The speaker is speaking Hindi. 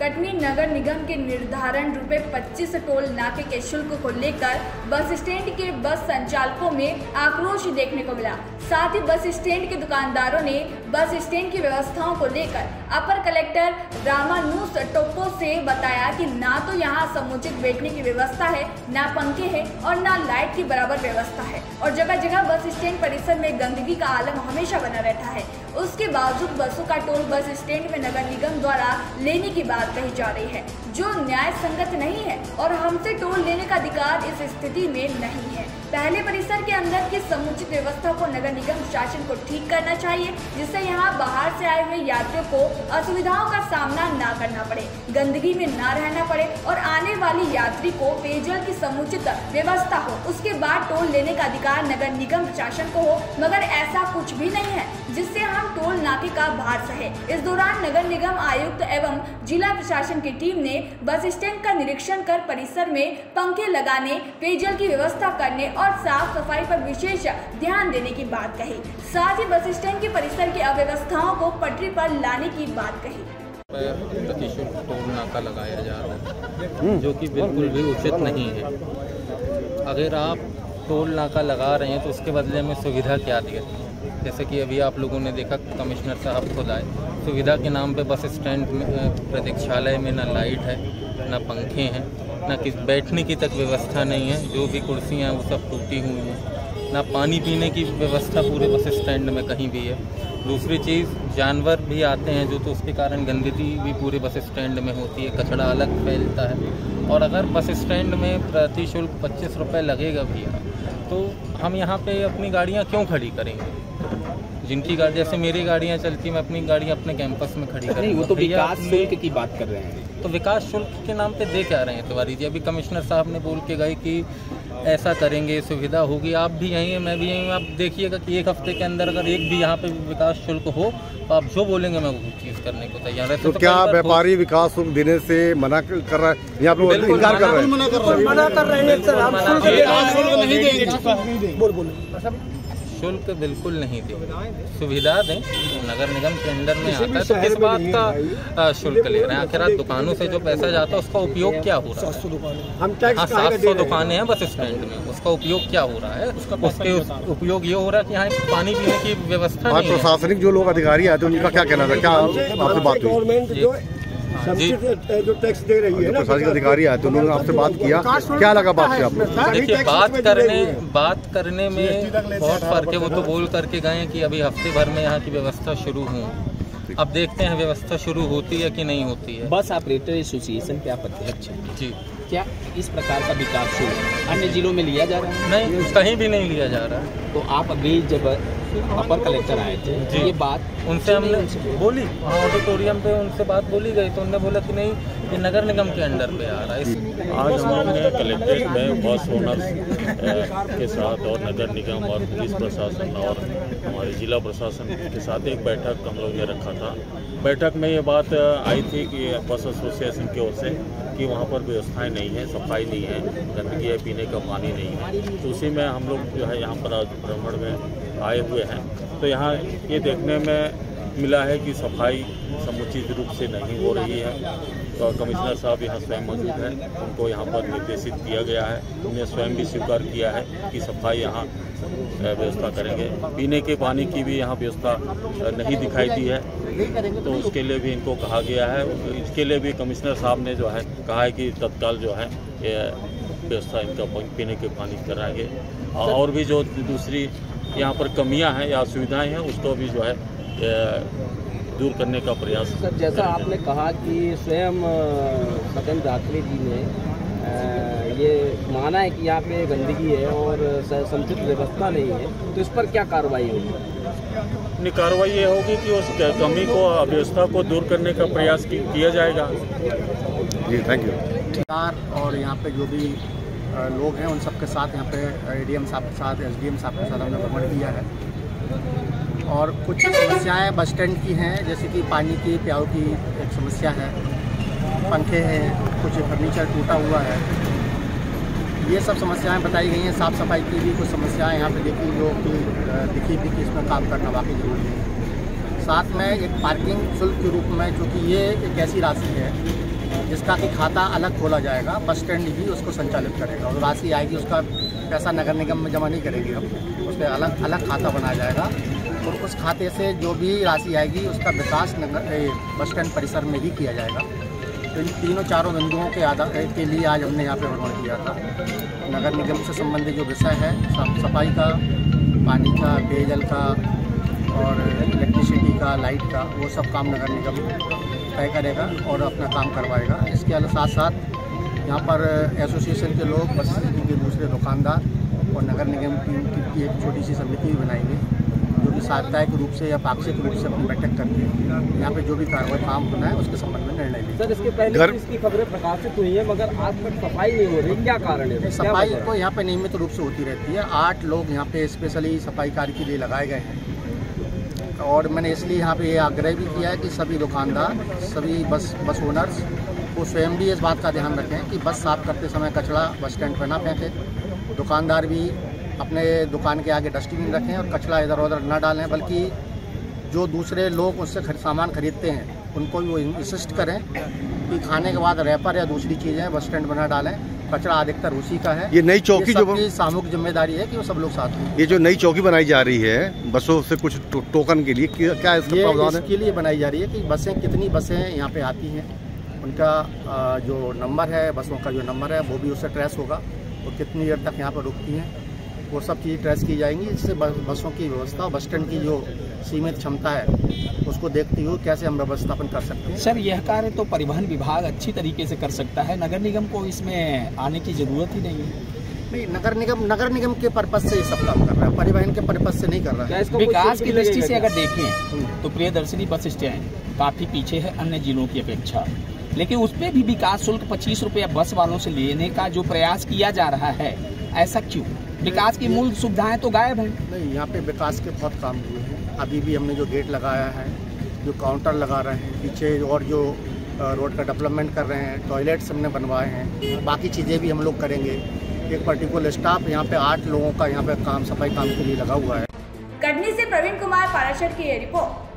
कटनी नगर निगम के निर्धारण रुपए 25 टोल नाके के शुल्क को लेकर बस स्टैंड के बस संचालकों में आक्रोश देखने को मिला। साथ ही बस स्टैंड के दुकानदारों ने बस स्टैंड की व्यवस्थाओं को लेकर अपर कलेक्टर रामानुस टोप्पो से बताया कि ना तो यहाँ समुचित बैठने की व्यवस्था है, ना पंखे है और ना लाइट की बराबर व्यवस्था है। और जगह जगह बस स्टैंड परिसर में गंदगी का आलम हमेशा बना रहता है। उसके बावजूद बसों का टोल बस स्टैंड में नगर निगम द्वारा लेने की बात कही जा रही है, जो न्याय संगत नहीं है और हमसे टोल लेने का अधिकार इस स्थिति में नहीं है। पहले परिसर के अंदर की समुचित व्यवस्था को नगर निगम शासन को ठीक करना चाहिए, जिससे यहाँ बाहर से आए हुए यात्रियों को असुविधाओं का सामना ना करना पड़े, गंदगी में ना रहना पड़े और आने वाली यात्री को पेयजल की समुचित व्यवस्था हो। उसके बाद टोल लेने का अधिकार नगर निगम प्रशासन को हो, मगर ऐसा कुछ भी नहीं है, जिससे हम टोल नाके का भार सहे। इस दौरान नगर निगम आयुक्त एवं जिला प्रशासन की टीम ने बस स्टैंड का निरीक्षण कर परिसर में पंखे लगाने, पेयजल की व्यवस्था करने और साफ़ सफ़ाई पर विशेष ध्यान देने की बात कही। साथ ही बस स्टैंड के परिसर की अव्यवस्थाओं को पटरी पर लाने की बात कही। टोल नाका लगाया जा रहा है, जो कि बिल्कुल भी उचित नहीं है। अगर आप टोल नाका लगा रहे हैं तो उसके बदले में सुविधा क्या दी है जैसे कि अभी आप लोगों ने देखा, कमिश्नर साहब खुद आए। सुविधा के नाम पे बस स्टैंड में प्रतीक्षालय में ना लाइट है, ना पंखे हैं। ना किस बैठने की तक व्यवस्था नहीं है। जो भी कुर्सियाँ हैं, वो सब टूटी हुई हैं। ना पानी पीने की व्यवस्था पूरे बस स्टैंड में कहीं भी है। दूसरी चीज़, जानवर भी आते हैं, जो तो उसके कारण गंदगी भी पूरे बस स्टैंड में होती है। कचरा अलग फैलता है। और अगर बस स्टैंड में प्रति शुल्क पच्चीस रुपये लगेगा भैया तो हम यहाँ पे अपनी गाड़ियाँ क्यों खड़ी करेंगे? जिनकी गाड़ी जैसे मेरी गाड़ियाँ चलती मैं अपनी गाड़ी अपने कैंपस में खड़ी नहीं वो तो विकास शुल्क की बात कर रहे हैं। तो विकास शुल्क के नाम पे दे क्या रहे हैं? तिवारी जी अभी कमिश्नर साहब ने बोल के गए कि ऐसा करेंगे सुविधा होगी। आप भी यहीं हैं मैं भी यहीं हूँ। आप देखिएगा कि एक हफ़्ते के अंदर अगर एक भी यहाँ पे विकास शुल्क हो तो आप जो बोलेंगे मैं वो चीज़ करने को तैयार है। तो, तो क्या व्यापारी विकास शुल्क देने से मना कर रहा है? या आप लोग इनकार कर रहे हैं? मना कर रहे हैं। सर हम शुल्क बिल्कुल नहीं दें। सुविधा दें। नगर निगम के अंडर में आता है तो किस बात का शुल्क ले रहे हैं? आखिर आप दुकानों से जो पैसा जाता है उसका उपयोग क्या हो रहा है? हम हाँ सात सौ दुकानें हैं बस स्टैंड में। उसका उपयोग क्या हो रहा है? उसके उपयोग ये हो रहा है कि यहाँ पानी पीने की व्यवस्था प्रशासनिक जो लोग अधिकारी आते हैं उनका क्या कहना था क्या आपसे बात हुई? जो। टैक्स दे रही है तो प्रशासनिक अधिकारी आए तो उन्होंने आपसे बात किया। क्या लगा बात देखिए बात करने बात करने में बहुत फ़र्क है वो तो बोल करके गए कि अभी हफ़्ते भर में यहाँ की व्यवस्था शुरू हूँ। अब देखते हैं व्यवस्था शुरू होती है कि नहीं होती है। बस ऑपरेटर एसोसिएशन के आप अध्यक्ष जी। क्या इस प्रकार का विकास शुरू अन्य जिलों में लिया जा रहा है? नहीं कहीं भी नहीं लिया जा रहा। है तो आप अभी जब अपर कलेक्टर आए थे। ये बात उनसे हमने बोली? ऑडिटोरियम पे उनसे बात बोली गई तो उन्होंने बोला कि नहीं ये नगर निगम के अंडर पे आ रहा है। आज हमने कलेक्ट्रेट में बस ओनर्स के साथ और नगर निगम और पुलिस प्रशासन और हमारे जिला प्रशासन के साथ एक बैठक हम लोग ने रखा था। बैठक में ये बात आई थी कि बस एसोसिएशन की ओर से कि वहाँ पर व्यवस्थाएँ नहीं है सफ़ाई नहीं है गंदगी है पीने का पानी नहीं है। तो उसी में हम लोग जो है यहाँ पर आज भ्रमण में आए हुए हैं। तो यहाँ ये देखने में मिला है कि सफ़ाई समुचित रूप से नहीं हो रही है। तो कमिश्नर साहब यहाँ स्वयं मौजूद हैं। उनको यहाँ पर निर्देशित किया गया है। उन्हें स्वयं भी स्वीकार किया है कि सफ़ाई यहाँ व्यवस्था करेंगे। पीने के पानी की भी यहाँ व्यवस्था नहीं दिखाई दी है। तो उसके लिए भी इनको कहा गया है। इसके लिए भी कमिश्नर साहब ने जो है, कहा है कि तत्काल जो है व्यवस्था इनका पीने के पानी कराएँगे। और भी जो दूसरी यहाँ पर कमियाँ हैं या असुविधाएँ हैं उसको भी जो है दूर करने का प्रयास सर जैसा आपने कहा कि स्वयं सदन दाखले जी ने ये माना है कि यहाँ पे गंदगी है और समुचित व्यवस्था नहीं है तो इस पर क्या कार्रवाई होगी? कार्रवाई ये होगी कि उस कमी को अव्यवस्था को दूर करने का प्रयास किया जाएगा। जी थैंक यू और यहाँ पे जो भी लोग हैं उन सबके साथ यहाँ पे एडीएम साहब के साथ एसडीएम साहब के साथ हमने भ्रमण किया है। और कुछ समस्याएँ बस स्टैंड की हैं, जैसे कि पानी की प्याऊ की एक समस्या है। पंखे हैं, कुछ फर्नीचर टूटा हुआ है। ये सब समस्याएँ बताई गई हैं, साफ़ सफ़ाई की भी कुछ समस्याएँ यहाँ पे देखी, जो कि दिखी भी कि इसमें काम करना वाकई ज़रूरी है। साथ में एक पार्किंग शुल्क के रूप में चूँकि ये एक ऐसी राशि है जिसका कि खाता अलग खोला जाएगा, बस स्टैंड भी उसको संचालित करेगा और राशि आएगी, उसका पैसा नगर निगम में जमा नहीं करेंगे हम। उसका अलग अलग खाता बनाया जाएगा और उस खाते से जो भी राशि आएगी, उसका विकास नगर बस स्टैंड परिसर में ही किया जाएगा। तो इन तीनों चारों बिंदुओं के आधार के लिए आज हमने यहाँ पे भ्रमण किया था। नगर निगम से संबंधित जो विषय है, साफ़ सफ़ाई का, पानी का, पेयजल का और इलेक्ट्रिसिटी का लाइट का वो सब काम नगर निगम तय करेगा और अपना काम करवाएगा। इसके अलावा साथ साथ यहाँ पर एसोसिएशन के लोग बस के दूसरे दुकानदार और नगर निगम की, की एक छोटी सी समिति भी बनाएँगे जो कि साप्ताहिक रूप से या पाक्षिक रूप से अपनी बैठक करके यहाँ पे जो भी कार्रवाई काम होना है उसके संबंध में निर्णय लेंगे। सर इसके पहले घर- इसकी खबरें प्रकाशित हुई है मगर आज तक सफ़ाई नहीं हो रही। क्या कारण है? सफ़ाई तो यहाँ पे नियमित रूप से होती रहती है। आठ लोग यहाँ पे स्पेशली सफ़ाई कार्य के लिए लगाए गए हैं। और मैंने इसलिए यहाँ पे ये आग्रह भी किया है कि सभी दुकानदार, सभी बस बस ओनर्स को स्वयं भी इस बात का ध्यान रखें कि बस साफ़ करते समय कचरा बस स्टैंड पर ना फेंकें। दुकानदार भी अपने दुकान के आगे डस्टबिन रखें और कचरा इधर उधर ना डालें, बल्कि जो दूसरे लोग उससे सामान खरीदते हैं उनको भी वो इंसिस्ट करें कि खाने के बाद रैपर या दूसरी चीज़ें बस स्टैंड बना डालें। कचरा अधिकतर उसी का है। ये नई चौकी जो सामूहिक ज़िम्मेदारी है कि वो सब लोग साथ में ये जो नई चौकी बनाई जा रही है बसों से कुछ टो, टोकन के लिए क्या इसका ये प्रावधान है? इसके लिए बनाई जा रही है कि बसें कितनी बसें यहाँ पे आती हैं उनका जो नंबर है बसों का जो नंबर है वो भी उससे ट्रेस होगा और कितनी देर तक यहाँ पर रुकती हैं। वो सब चीज़ें ट्रेस की जाएँगी जिससे बसों की व्यवस्था बस स्टैंड की जो सीमित क्षमता है उसको देखते हुए कैसे हम व्यवस्थापन कर सकते हैं। सर यह कार्य तो परिवहन विभाग अच्छी तरीके से कर सकता है। नगर निगम को इसमें आने की ज़रूरत ही नहीं है। नहीं नगर निगम नगर निगम के पर्पज से ये सब काम कर रहा है परिवहन के पर्पज से नहीं कर रहा है। विकास की दृष्टि से अगर देखें तो प्रियदर्शनी बस स्टैंड काफ़ी पीछे है अन्य जिलों की अपेक्षा। लेकिन उस पर भी विकास शुल्क पच्चीस रुपया बस वालों से लेने का जो प्रयास किया जा रहा है ऐसा क्यों? विकास की मूल सुविधाएँ तो गायब हैं। नहीं यहाँ पे विकास के बहुत काम हुए हैं। अभी भी हमने जो गेट लगाया है जो काउंटर लगा रहे हैं पीछे और जो रोड का डेवलपमेंट कर रहे हैं टॉयलेट्स हमने बनवाए हैं। बाकी चीज़ें भी हम लोग करेंगे। एक पर्टिकुलर स्टाफ यहाँ पे आठ लोगों का यहाँ पे काम सफ़ाई काम के लिए लगा हुआ है। कटनी से प्रवीण कुमार पाराशर की ये रिपोर्ट